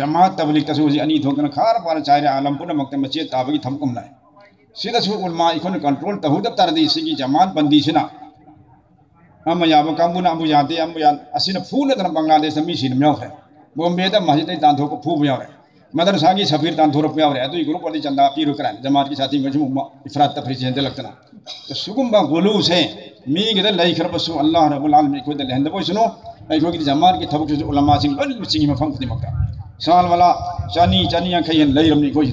جماعت تبلیغ تسو جی انی تھوکن کھار پار چاہے عالم پن مکت مچے تابگی تھمکم نہ سیدھا سو علماء ایکون کنٹرول تہود تر دی سگی جماعت بندی سنا ہم یابو کامبونا ابو یاتے ام یا اسین پھول دن بنگلہ دیش می سین میو ہے بومبے دا مسجد تان تھو کو مدرسہ کی سفیر تان تھو میو ہے تو گروپ والی چندا پیرو کران جماعت کی ساتھی مجمع افراد تفریح جند لگتنا تو سگم با گلو سے می گدے لئی کر بسو اللہ رب العالمین کو دے ہند سنو ای کو کی جماعت کی تھبک علماء سنگ بل سنگ مفہوم خدمت مکہ سال والا چانی چانی کھین لئی رمنی کوئی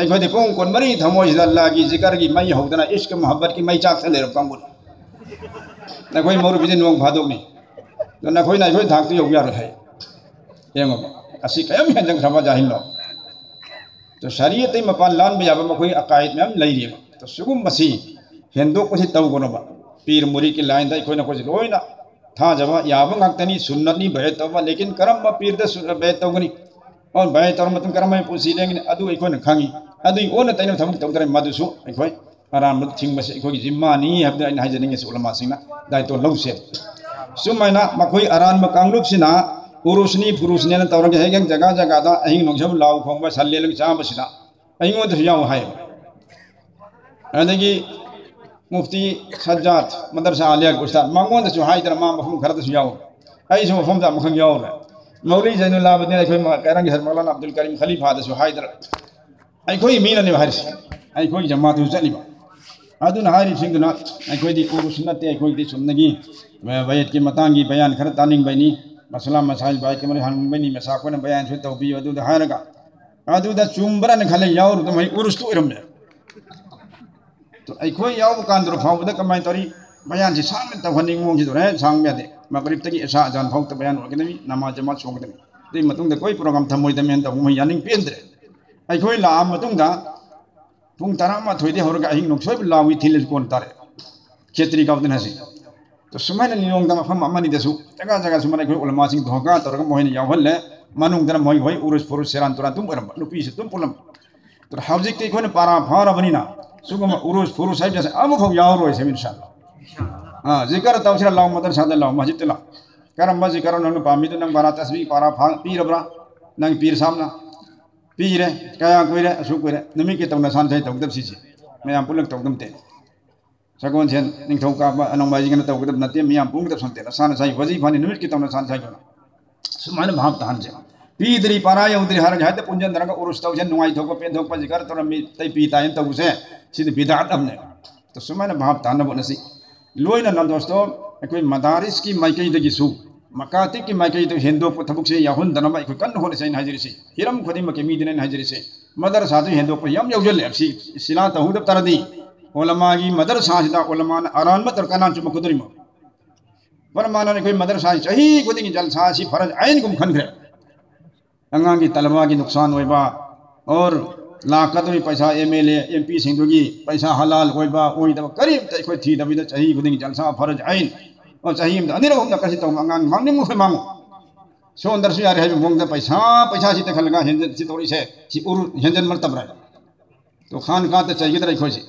دیکھو دیکھو ان کو مری تھمو اس اللہ کی ذکر کی مئی ہو دنا عشق محبت کی مئی چاک سے لے رکھتا ہوں نا کوئی مورو بھی نوگ بھادو میں تو نا کوئی نا کوئی دھاکتی ہو گیا یار ہے یہ گو اسی قیم ہے جنگ سما جاہل لوگ تو شریعت مپان لان بھی جابا کوئی اقائد میں ہم لئی رہی تو سکو مسیح ہندو کسی سی تو گنو با پیر موری کی لائن دا کوئی نا کوئی روئی نا تھا جبا یاب نہیں سنت نہیں بھے تو لیکن کرم با پیر دے بھے تو گنی اور بھے تو متن کرم پوسی لیں گے ادو ایک کھانگی ادوی اون تین تھم تو تر مدسو اکھوئی ارام تھنگ مس اکھوئی جمانی ہبدا ان ہجن گے علماء سنگ دای تو لو سے سمائنا مکھوئی اران مکانگلوب سنا پروشنی پروشنے نے تورگ ہے گنگ جگہ جگہ دا اہی نوجب لاو کھنگ بس ہلے لگ چا بسنا اہی مو دھیا ہو ہے ادگی مفتی سجاد مدرسہ عالیہ استاد مانگون دسو ہائی در ماں بہم گھر دسو یاو ائی سو بہم دا مکھنگ یاو مولوی زین اللہ بدین اکھوئی کہرنگ سر مولانا عبد الکریم خلیفہ دسو ہائی در ایکوئی مین نے بحرس ایکوئی جماعت ہو چلی با ادن حاری سنگ نا ایکوئی دی قرو سنت ایکوئی دی سنگی بیت کی متانگی بیان کر تاننگ بینی مسائل بائی کے مرے ہنگ بینی مساکونا بیان شو توبی ودو دا حارگا ادو دا چومبران کھلے یاور تو مہی ارس تو ارم دے تو ایکوئی یاو فاو دا کمائی توری بیان سی سامن تا فننگ مونگ جی دو رہے سانگ بیا مغرب تک ایسا جان پھاؤ تو بیان ہوگی نماز جماعت سوگ دیں دی متوں کوئی پروگرام تھا موئی دمین تو میں یاننگ پیندرے ای کوئی لا متوں دا پون تارا ما تھوئی دے ہورگا ہی نوک سوئی لاوی تھیل کون تارے کھیتری کا ودن ہسی تو سمائن نیونگ دا مفہم امانی دسو جگہ جگہ سمائن کوئی علماء سنگ دھوکا تو رگم موہین یاوہل لے منوں دن موہی ہوئی ارس پروس سیران تورا تم برم نپی سے تم پلم تو حوزی تی کوئی پارا پھارا بنینا سوگم ارس پروس صاحب جیسے ام کھو یاور ہوئے سے انشاءاللہ ah zikar tawsir Allah madar sada Allah masjid tela karam ba zikar nang pami tu nang پیری کیا کئی اچھا کئی نوٹ کے دب سی نسائی میں میم پلک تاؤں دم تے سکون تکدمتے سگون سینک کا نمبی گا نتے میں نت پلک پوں سنتے نسان سائی بھجی فنی نمی کی تم نسان سائی کر سوائن بھاپ تہنسے پیدری پہ یودریت پنجنر ارس ترسین نمائٹ پیندر تیئی تائن تب سے نوائی تھوکا پین تھوکا جکر تو رمی تی پیتا ہے تاؤں سے سید بیدات اب نے تو سمجھائن بھاپ تہان بھو نسی لوئی نا نا دوستو کوئی مدارس کی مائکہ ہی مائک دیکھو مکاتی کی مائکے تو ہندو تھبک سے یا ہن دنما ایک کن ہونے سے ان حجر سے ہرم خودی مکی می ان حجر سے مدر ساتھ ہندو پر یم یوجل اب سی سلا تہود اب تردی علماء کی مدر ساتھ دا علماء آران مطر کنان چم قدری مو فرمانا نے کوئی مدر ساتھ صحیح گدی کی جلسہ سی فرج عین کم کھن گرے انگاں کی طلبہ کی نقصان ہوئی با اور لاکت ہوئی پیسہ M L M P Singh کی پیسہ حلال ہوئبا اوئی دب قریب تے کوئی تھی دبی تے صحیح گدی کی ساتھ فرج عین ਉਹ ਸਹੀਮ ਦਾ ਨਿਰੋ ਨਾ ਕਸੀ ਤੋ ਮੰਗਾਂ ਮੰਗ ਨਹੀਂ ਮੁਖੇ ਮੰਗ ਸੋ ਅੰਦਰ ਸੁਆ ਰਹੇ ਮੰਗ ਦਾ ਪੈਸਾ ਪੈਸਾ ਸੀ ਤੇ ਲਗਾ ਹਿੰਦ ਸੀ ਤੋੜੀ ਸੇ ਸੀ ਉਰ ਹਿੰਦ ਮਰ ਤਬ ਰਹੇ ਤੋ ਖਾਨ ਕਾ ਤੇ ਚਾਹੀਦਾ ਰਹੀ ਖੋਸੀ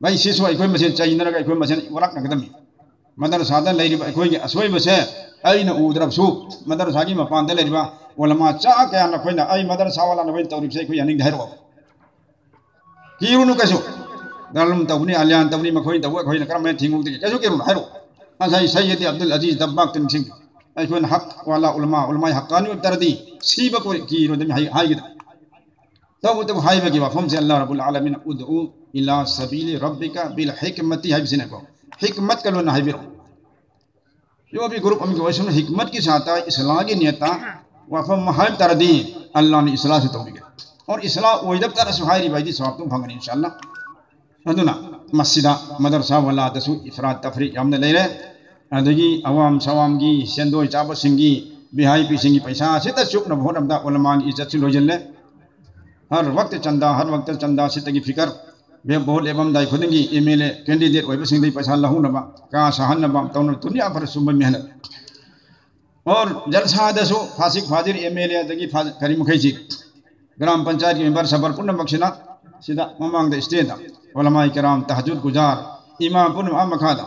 ਭਾਈ ਸਿਸ ਵਾਈ ਕੋਈ ਮਸੇ ਚਾਹੀਦਾ ਨਾ ਕੋਈ ਮਸੇ ਵਰਕ ਨਾ ਕਦਮ ਮਦਰ ਸਾਦਾ ਲੈ ਰਿਹਾ ਕੋਈ ਅਸੋਈ ਬਸੇ ਆਈ ਨਾ ਉਦਰਬ ਸੂ ਮਦਰ ਸਾਜੀ ਮਾ ਪਾਂਦੇ ਲੈ ਰਿਹਾ ਉਲਮਾ ਚਾਹ ਕੇ ਨਾ ਕੋਈ ਨਾ ਆਈ ਮਦਰ ਸਾਵਾਲਾ ਨਾ ਵੇ ਤੋੜੀ ਸੇ ਕੋਈ ਨਹੀਂ ਧੈਰੋ ਕੀ ਰੂ ਨੂੰ ਕਸੋ ਨਾਲਮ ਤਵਨੀ ਆਲਿਆਂ ਤਵਨੀ ਮਖੋਈ ਤਵ ਕੋਈ ਨਾ ਕਰਮੇ ਥਿੰਗੂ ਤੇ ਕਸੋ ਕੀ ਰੂ ਨਾ ਹੈਰੋ مذہبی سید عبدالعزیز دباق تن سنگھ ایشون حق والا علماء علماء حقانی اور تردی سیب کو کی رو دم ہائی گدا تو تو تب ہائی بگی وفم سے اللہ رب العالمین ادعو الى سبیل ربک بالحکمتی ہائی بسنے کو حکمت کلو نہ ہائی بیرو جو بھی گروپ امکی ویسن حکمت کی ساتھ اسلام کی نیتا وفم ہائی تردی اللہ نے اصلاح سے توبی گئے اور اصلاح ویدب تر سہائی روایتی سواب تم بھنگنے انشاءاللہ ندنا مسجد مدرسہ والا دسو افراد تفریق یامنا لے رہے ادگی عوام سوام کی سندوئی چاب سنگی بہائی پی سنگی پیسہ سیدھا چکنا بہت ابدا علماء کی عزت سے لوجل لے ہر وقت چندہ ہر وقت چندہ سیدھا کی فکر بے بہت لے لیبم دائی خودنگی کی میلے ایل دیر ویب سنگھ دی پیسہ ہوں نبا کا سہن نبا تون دنیا پر سمب محنت اور جلسہ دسو فاسق فاضر ایم میلے اے دگی کریم خیشی گرام پنچایت کی ممبر سبر پنمک سیدھا ممانگ دا اسٹیٹ علماء کرام تحجد گزار، امام پن مکھالا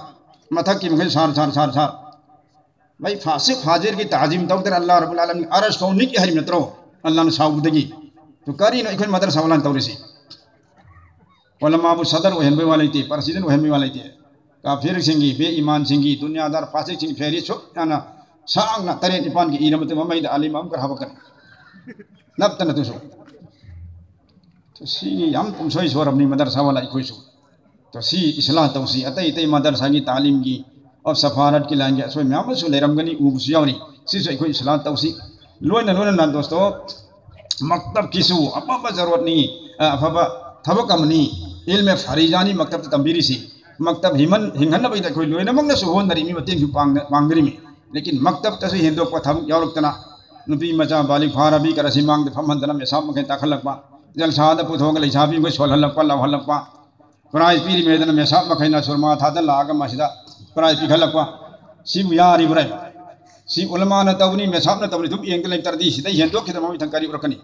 متھک کی مکھے سار سار سار سار۔ بھائی، فاسق حاضر کی تعظیم تو در اللہ رب العالمین عرش تو نی کی حرمت رو اللہ نے ساودگی تو کاری اکھن مدر مدرسہ توری توریسی علماء ابو صدر وہ بے والی تھی پرسیدن وہ بے والی تھی۔ کافر سنگی بے ایمان سنگی دنیا دار فاسق سنگی فیری چھو یعنی سانگ نہ ترے نپان کی ایرمت ممید علی ام کر ہوا کر نب تن تو سو۔ تو سی جی یم سور اپنی مدرسہ والا اکوئی تو سی اصلاح تو سی اتئی اتئی مدرسہ کی تعلیم کی۔ اور سفارت کی لائیں لائن کی۔ اسوئی میام سو لیرمگنی اوبس یوری سی سوئی اکوئی اصلاح تو سی۔ لوئی نا لوئی نا دوستو، مکتب کی سو۔ اپا با ضرورت نہیں۔ با تھبک امنی علم فریجانی مکتب تنبیری سی۔ مکتب ہیمن، ہنگن بھئی تکوئی نا مگنے سو۔ ہون نری میں متین کیوں پانگری میں۔ لیکن مکتب تسو ہندو پتھم یورکتنا نبی مچا بالک فارا بھی کرسی مانگ فمندنا میں ساپ سام مکھن لگ پا۔ جل ساد پوت ہوگل حسابی کو سول لپا لو ہلپا پرائز پی میدن میں سب مکھینا سرما تھا لاگ مسجد پرائز پی ہلپا سیب یاری برے سی علماء نہ تبنی میں سب نہ تبنی۔ تم ینگ لئی تردی سیدے ہندو کی تمام تھن کری رکھنی۔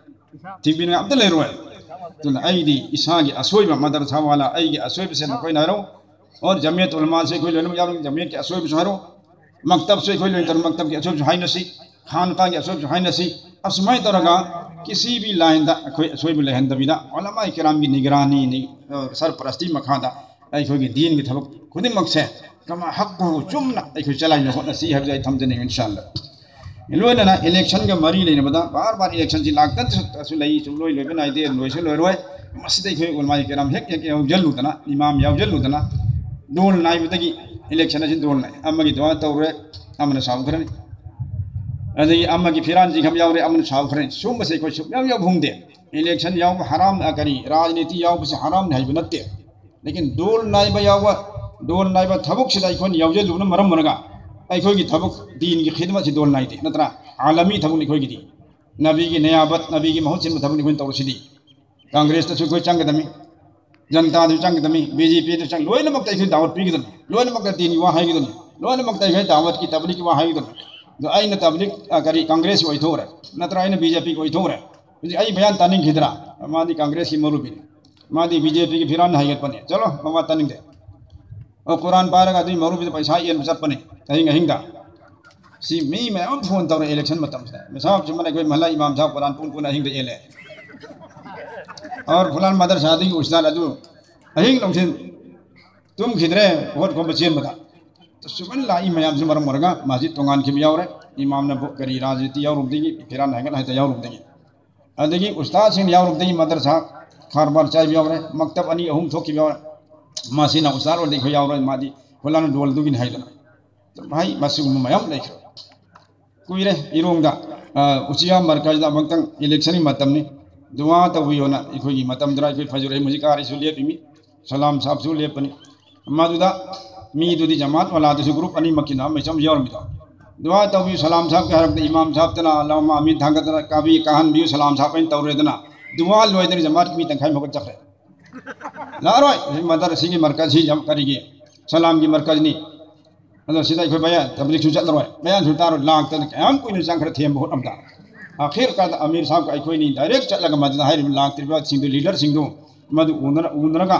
تیم بین عبد اللہ روے تو ائی دی اسا کی اسوئی مدرسہ والا ائی کی اسوئی سے نہ کوئی نہ رو۔ اور جمعیت علماء سے کوئی لینم جاؤں جمعیت کی اسوئی سے ہرو مکتب سے کوئی لینم مکتب کی اسوئی سے ہائی نسی خانقاہ کی اسوئی سے ہائی نسی اسمائی طرح کسی بھی لائن دا کوئی بھی لہن دا بھی دا علماء کرام کی نگرانی سر پرستی مکھا سرپرستی مکھادا ایکھوگی دین کی تھبک خود مقصہ ہے کما حق ہو چمنا ایکھو چلا نہ ہونا سی حفظ تھم دے انشاءاللہ لوئی نہ الیکشن کا مری لینے بدا بار بار الیکشن چی جی لاگتا سو لئی چو لوئی لوئی بنا دے لوئی سے لوئی روئے مسجد ایک ایکھوگی علماء کرام ہک ہک یو جلو دنا امام یو جلو دنا دول نائی بدگی الیکشن چی دول نائی اما کی دعا تو رے امنا صاحب کرنے ادیم کے فیران چنکھا جاؤ ہم ساؤتر سمسے ایکے سب ہوں الیشن یاؤ ہرام کاری راجنیتی ہرام لیکن دول نئی باو دول نائب تب سے اکولی اکوئی کی تبک دین کی خیدم سے دول نائدے نترا آلامی تب نہیں کی نبی نیابت نبی مہوت سنبک نے تھی کنگریسٹ چنگدی جنتا چنگی بی جے پی چ ل لوگ ایسے داوت پی گئی مت کی وا ہوگی لوگ متھو داؤت کی طبت کی وا ہو ꯑꯗꯣ ꯑꯩꯅ ꯇꯕ꯭ꯂꯤꯛ ꯀꯔꯤ ꯀꯪꯒ꯭ꯔꯦꯁꯀꯤ ꯑꯣꯏꯊꯣꯛꯈ꯭ꯔꯦ ꯅꯠꯇ꯭ꯔꯒ کانگریس کی ꯖꯦ ꯄꯤꯒꯤ ꯑꯣꯏꯊꯣꯛꯈ꯭ꯔꯦ ꯍꯧꯖꯤꯛ ꯑꯩ ꯕꯌꯥꯟ ꯇꯥꯅꯤꯡꯈꯤꯗ꯭ꯔꯥ ꯃꯥꯗꯤ ꯀꯪꯒ꯭ꯔꯦꯁꯀꯤ ꯃꯔꯨꯞꯅꯤ ꯃꯥꯗꯤ ꯕꯤ ꯖꯦ ꯄꯤꯒꯤ ꯐꯤꯔꯥꯟ ꯍꯩꯒꯠꯄꯅꯦ ꯆꯂꯣ ꯃꯃꯥ ꯇꯥꯅꯤꯡꯗꯦ ꯑꯣ بھی پیسہ ꯑꯗꯨꯒꯤ ꯃꯔꯨꯞꯁꯤꯗ ꯄꯩꯁꯥ ꯌꯦꯟꯕ ꯆꯠꯄꯅꯦ ꯑꯍꯤꯡ ہنگا سی می میں ہم فون تور الیکشن مطم سے۔ مثاب جمعہ کوئی محلہ امام صاحب قرآن پون پون ہنگ دے لے اور فلان مدر شادی کی اشتال ادو ہنگ لوگ تم کھدرے بہت کو بچین بتا تسبن لا اي ميام زمر مرغا ماجي تونغان كي ہے امام نے کری راج دیتی یا رک دیں گی پھر نبو كري راجتي نہیں تو یا هاگن دیں گی اور دیکھیں استاد سنگھ یا سين ياور دغي مدرسہ خاربار چاي بياور مكتب اني اهم ثوكي ہے ما نہ استاد اور دیکھو یا ول دغي ياور ما دي فلان دول دغين تو بھائی مسجد میں میام دیکھ رہا کوئی رہ رے ایرونگ دا ہم مرکاج دا مکتن الیکشنی مطم نے دعا تا ہوئی ہونا ایک ہوئی مطم درائی کوئی فجر ہے مجھے کاری سو لے پیمی سلام صاحب سو لے پنی مادو دا می دو دی جماعت والا دی گروپ انی مکینا میچم یور میدا دعا توبی سلام صاحب کے حرف امام صاحب تنا علامہ امین دھنگت کا بھی کہن بھی سلام صاحب ان تورے دنا دعا لویدری جماعت کی تنخواہ مگر چخرے لا روئے مدر سی کی مرکز ہی جم کری گی سلام کی مرکز نہیں مطلب سیدھا کوئی بیا تبلیغ سو چل روئے بیان سو تارو لاگ تن ہم کوئی نہیں سنگر تھے بہت امدا آخر کا امیر صاحب کا کوئی نہیں ڈائریکٹ چل لگا مدد ہے لاگ تر بعد سندھ لیڈر سندھ مد اونر اونر کا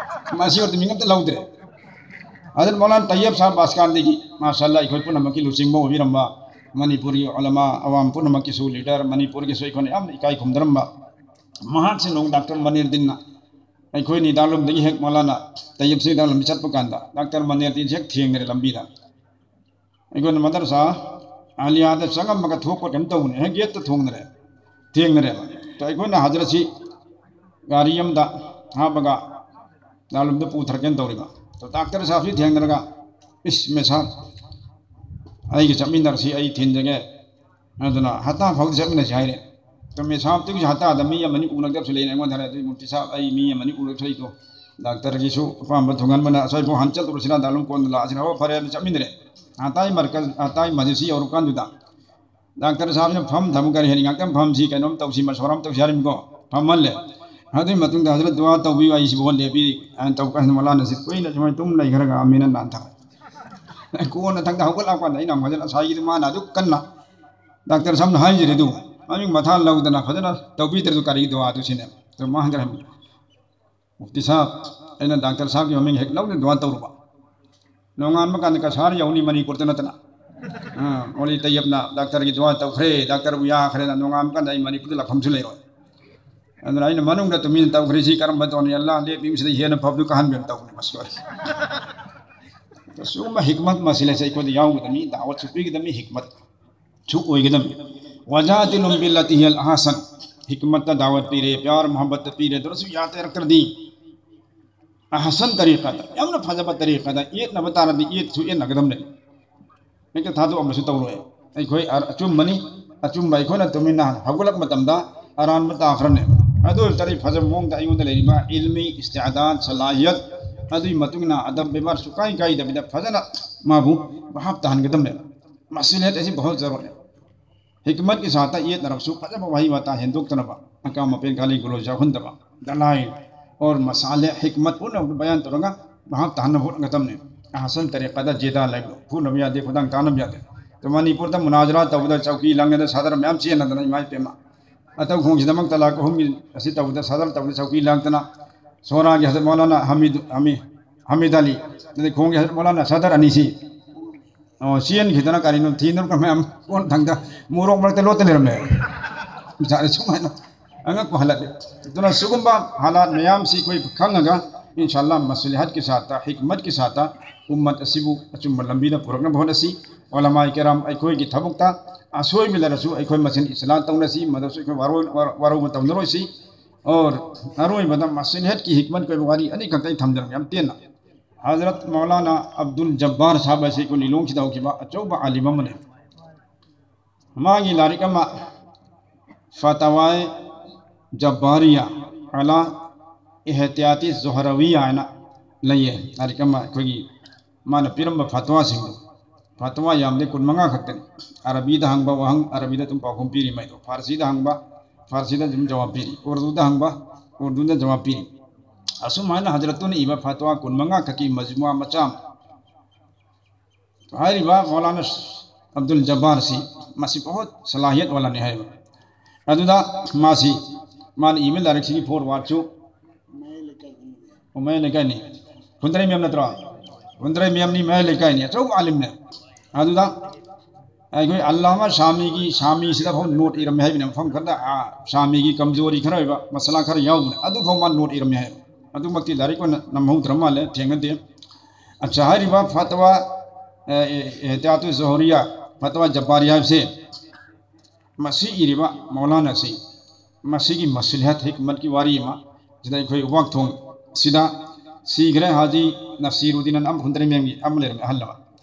پوتھر کنتا ہونے گا تو ڈاکٹر صاحب سے دھیان رکھا اس میں صاحب آئی کہ چمین در سی آئی تھین جگہ ادنا ہتا فوق سے میں چاہیے تو میں صاحب تو ہتا آدمی یا منی اونک جب سلے نہیں دھرے تو مفتی صاحب آئی می منی اونک سلے تو ڈاکٹر کی سو فام بتھونگان بنا اسائی بو ہنچل تو رسنا دالوں کون لا اسنا وہ فرے چمین رے ہتا مرکز ہتا مجلسی اور کان دوتا ڈاکٹر صاحب نے فم دھم کر ہری گاکم فم سی کینم تو سی مشورم تو شارم کو فم مل لے هذه ما تون حضرت دعاء توبي واي سبون لبي أن توقع ولا نسيت كوين جماعة توم لا يخرج آمين نانتا كون تانغ هقول أقوى ناينا ما جل سايد ما نادو كنا دكتور سامن هاي جريدو أمي مثال لو دنا فجنا توبي تردو كاري دعاء تو سينه تو ما هنجر هم مفتي صاحب أنا دكتور صاحب يوم من هيك لو دعاء توبا نونغان ما hadin matung da hazrat dua tawbi wa isbu le bi an tawka han mala nasit koi na jama tum lai ghar ga amina lah, nan ta ko na tang lah, da hokol apa na ina majal sa yir ma na du kan lah. na dakter sam na hai jire du ami matha lau da na hazrat tawbi ter du kari dua tu sine to ma ghar mu mufti sa ina dakter sa ki homing hek lau dua tawba nongan ma kan ka sar mani kurte na tana ha oli tayab na dua tawre dakter bu ya khre na nongan ma kan mani kurte la phamchu اُن تمہیں تمخیسی کار ٹونی لیکن ہی کاحبی ہم تب نہیں مسئلہ اس میں ہکمت مشلس ایک گی داوت پی گمت سرگدی وزا تیل بھی لتیل احسن ہکمت داوت پیری پیار محمد پیری درس یاد رکر احسن تریقب تریق یہ تا بھی یہ نہیں تھا مجھے ترقئے اکمبنی اچھا اکونا تمہیں ہوگل اران تاخر نے ہندوک تنبا اکام اپین کالی گلو جاہن دبا دلائل اور مسالے حکمت پورنا بیان ترنگا بحاب تہن بھول گدم لے احسن طریقہ دا جیدہ لگ لو پھول نبی آدے خدا کانم جاتے تو منی پور دا مناظرات تا چوکی لنگے دا صدر میام چیئے ندنائی مائی پیما اتو خون کی دمک تلاک ہم اسی تو دا صدر تو چوکی لانگتنا سورا کی حضرت مولانا حمید حمید حمید علی خون کی حضرت مولانا صدر انیسی او سین کی دنا کاری نو تھین نو کم کون تھنگ دا مورو مرت لوت لرم نے جارے سمائنا انگا کو حالت دنا سگم با حالات میام سی کوئی کھنگ گا انشاءاللہ مصلحت کے ساتھ حکمت کے ساتھ امت اسیبو اچم لمبی نہ پورگنا بہت اسی علماء کرام ایکوئی کی تھبکتا اسوئی ملرسو ایکوئی مسن اسلام تونسی مدرسو ایکوئی وارو متونروسی اور اروئی مدام مسلحت کی حکمت کوئی بغاری انی کنتائی تھمدر یم تینا حضرت مولانا عبد الجبار صاحب ایسے کو نیلون کی داو کی با اچوبا عالم منے ہماگی لارکما فتوائے جباریہ علا احتیاطی زہرویہ آئینا لئیے لارکما کوئی مانا پیرم با فتوہ سنگو فتوا یامنے کن منگا خطن عربی دا ہنگ با وہنگ عربی دا تم پاکم پیری میں دو فارسی دا ہنگ با فارسی دا جم جواب پیری اردو دا ہنگ با اردو دا جواب پیری اسو مانا حضرتوں نے ایبا فتوا کن منگا ککی مجموعہ مچام تو ہاری با مولانا عبدالجبار سی ماسی بہت صلاحیت والا نہائی با ادو دا ماسی مان ای میل دارک سی فور وارچو میں لکھا نہیں کندرے میں ہم نترا کندرے میں ہم نہیں میں لکھا نہیں چوک عالم نے ꯑꯗꯨꯗ ꯑꯩꯈꯣꯏ ꯑꯜꯂꯥꯃ ꯁꯥꯃꯤꯒꯤ ꯁꯥꯃꯤꯁꯤꯗ ꯐꯥꯎ ꯅꯣꯠ ꯏꯔꯝꯃꯦ ꯍꯥꯏꯕꯅꯤ ꯃꯐꯝ ꯈꯔꯗ ꯁꯥꯃꯤꯒꯤ ꯀꯝꯖꯣꯔꯤ ꯈꯔ ꯑꯣꯏꯕ ꯃꯁꯂꯥ ꯈꯔ ꯌꯥꯎꯕꯅꯦ ꯑꯗꯨꯐꯥꯎ ꯃꯥ ꯅꯣꯠ ꯏꯔꯝꯃꯦ ꯍꯥꯏꯕ ꯑꯗꯨꯃꯛꯇꯤ ꯂꯥꯏꯔꯤꯛ ꯑꯣꯏꯅ ꯅꯝꯍꯧꯗ꯭ꯔ ꯃꯥꯜꯂꯦ ꯊꯦꯡꯅꯗꯦ ꯑꯠꯆꯥ ꯍꯥꯏꯔꯤꯕ ꯐꯠꯋꯥ ꯑꯦꯍꯇꯤꯌꯥꯇꯨ ꯖꯣꯍꯣꯔꯤꯌꯥ ꯐꯠꯋꯥ ꯖꯄꯥꯔꯤ ꯍꯥꯏꯕꯁꯦ ꯃꯁꯤ ꯏꯔꯤꯕ ꯃꯧꯂꯥꯅꯥꯁꯤ ꯃꯁꯤꯒꯤ ꯃꯁꯂꯤꯍꯠ ꯍꯤꯛꯃꯠꯀꯤ ꯋꯥꯔꯤ ꯑꯃ ꯁꯤꯗ ꯑꯩꯈꯣꯏ ꯎꯕꯥꯛꯊꯣꯡ ꯁꯤꯗ ꯁꯤꯈ꯭ꯔꯦ ꯍꯥꯖꯤ ꯅꯐꯁꯤꯔꯨꯗꯤꯟ ꯑꯃ ꯍꯨꯟꯗ꯭ꯔꯩ ꯃꯦꯝꯒꯤ